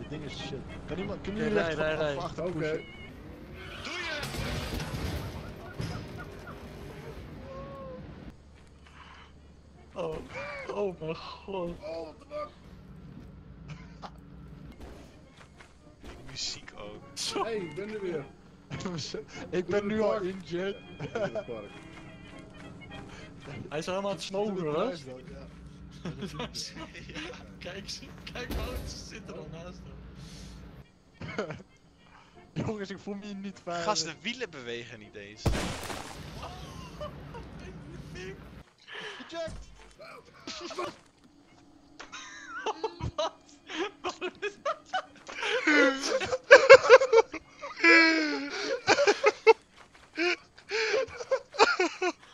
Dit ding is shit. Kan iemand, kunnen jullie rij, echt rij, van rij. af achter Oké. pushen? Doe je! Oh, oh mijn god. Oh, wat de? Die muziek ook. Zo. Hey, ik ben er weer. ik ben nu al in park. Hij is helemaal aan het het thuis dan, ja. Kijk, ze- kijk Wout, ze zit er hem. Jongens, ik voel me hier niet veilig. Gast, de wielen bewegen niet eens. Eject!